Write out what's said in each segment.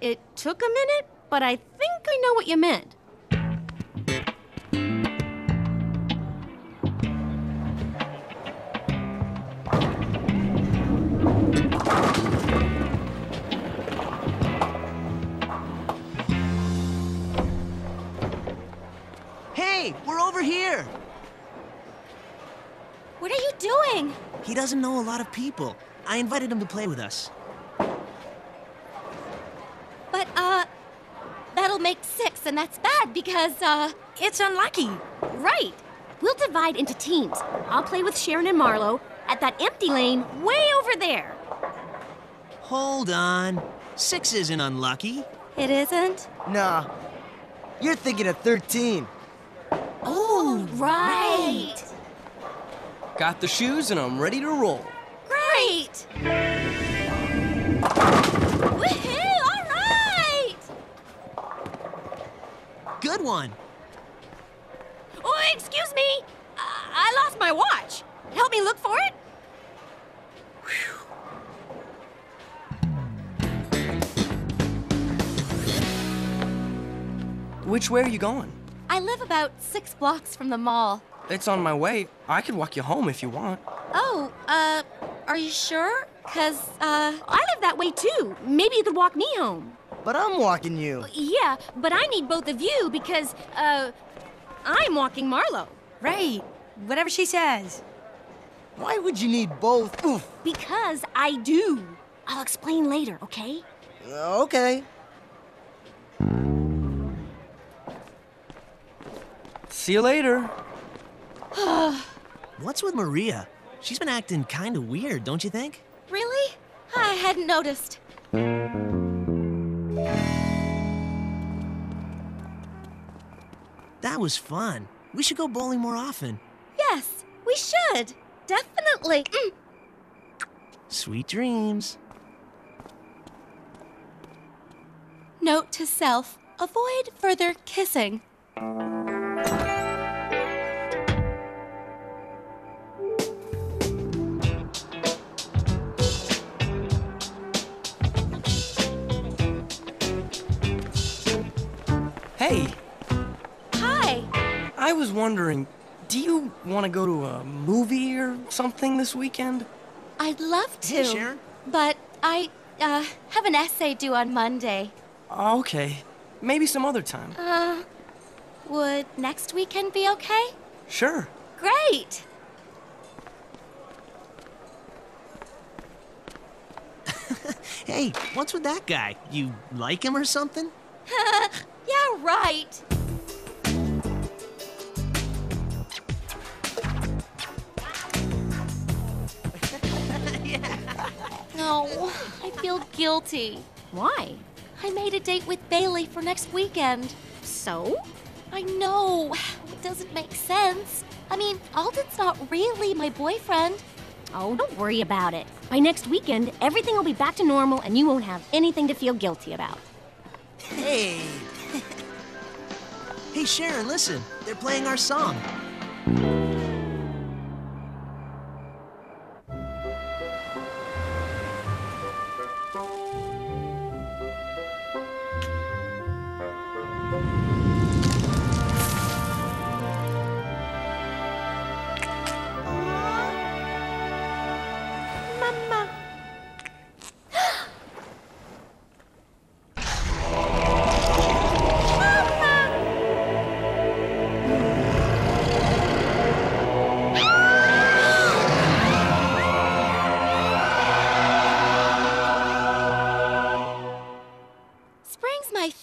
It took a minute, but I think I know what you meant. Hey, we're over here. What are you doing? He doesn't know a lot of people. I invited him to play with us. But, uh, that'll make six, and that's bad because, uh, It's unlucky. Right. We'll divide into teams. I'll play with Sharon and Marlo at that empty lane way over there. Hold on. Six isn't unlucky. it isn't? Nah. You're thinking of 13. Oh, right. Got the shoes and I'm ready to roll. Great. Good one. Oh, excuse me. I, I lost my watch. Help me look for it. Which way are you going? I live about six blocks from the mall. It's on my way. I could walk you home if you want. Oh, uh, are you sure? Cause, uh, I live that way too. Maybe you could walk me home. But I'm walking you. Yeah, but I need both of you because, uh, I'm walking Marlo. Right. Whatever she says. Why would you need both? Oof. Because I do. I'll explain later, okay? Uh, okay. See you later. What's with Maria? She's been acting kind of weird, don't you think? really? I hadn't noticed. That was fun. We should go bowling more often. Yes, we should. Definitely. Mm. Sweet dreams. Note to self avoid further kissing. Hey, was wondering, do you want to go to a movie or something this weekend? I'd love to. Hey, Sharon. But I, uh, have an essay due on Monday. Okay, maybe some other time. Uh, would next weekend be okay? Sure. Great. Hey, what's with that guy? You like him or something? Yeah, right. No, I feel guilty. Why? I made a date with Bailey for next weekend. So? I know. It doesn't make sense. I mean, Alden's not really my boyfriend. Oh, don't worry about it. By next weekend, everything will be back to normal and you won't have anything to feel guilty about. Hey. hey, Sharon, listen. They're playing our song.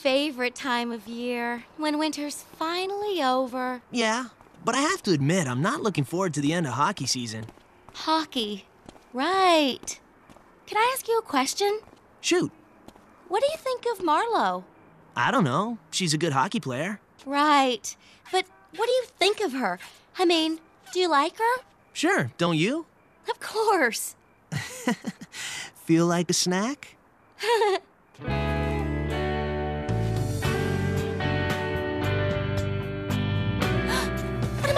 Favorite time of year, when winter's finally over. Yeah, but I have to admit, I'm not looking forward to the end of hockey season. Hockey. Right. Can I ask you a question? Shoot, What do you think of Marlo? I don't know. She's a good hockey player. Right. But what do you think of her? I mean, do you like her? Sure, don't you? Of course. Feel like a snack?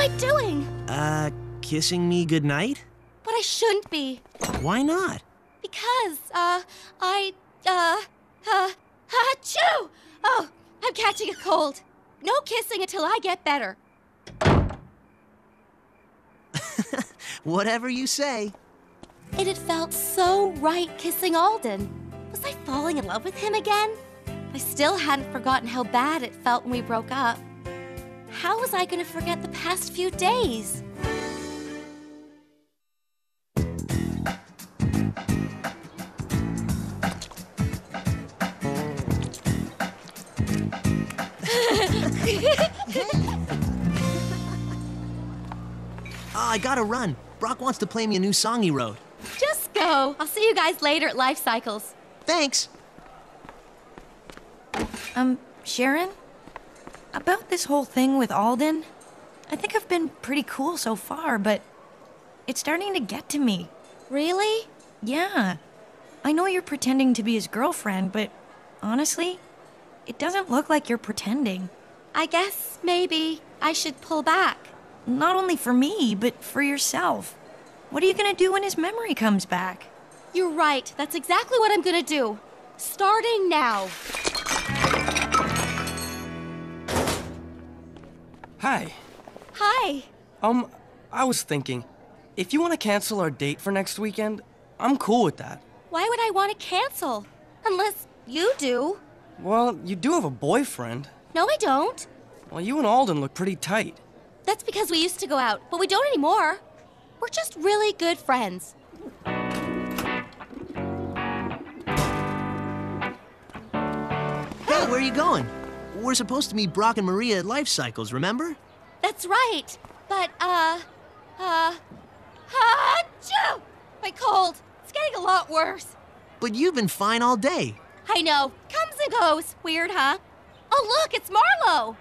What I doing? Uh, kissing me goodnight? But I shouldn't be. Why not? Because, uh, I, uh, uh, uh, chew! Oh, I'm catching a cold. No kissing until I get better. Whatever you say. It had felt so right kissing Alden. Was I falling in love with him again? I still hadn't forgotten how bad it felt when we broke up. How was I going to forget the past few days? Oh, I gotta run. Brock wants to play me a new song he wrote. Just go. I'll see you guys later at Life Cycles. Thanks. Um, Sharon? About this whole thing with Alden? I think I've been pretty cool so far, but it's starting to get to me. Really? Yeah. I know you're pretending to be his girlfriend, but honestly, it doesn't look like you're pretending. I guess maybe I should pull back. Not only for me, but for yourself. What are you gonna do when his memory comes back? You're right. That's exactly what I'm gonna do. Starting now. Hi. Hi. Um, I was thinking, if you want to cancel our date for next weekend, I'm cool with that. Why would I want to cancel? Unless you do. Well, you do have a boyfriend. No, I don't. Well, you and Alden look pretty tight. That's because we used to go out, but we don't anymore. We're just really good friends. Hey, where are you going? We're supposed to meet Brock and Maria at Life Cycles, remember? That's right. But, uh, uh, achoo! My cold. It's getting a lot worse. But you've been fine all day. I know. Comes and goes. Weird, huh? Oh, look, it's Marlo.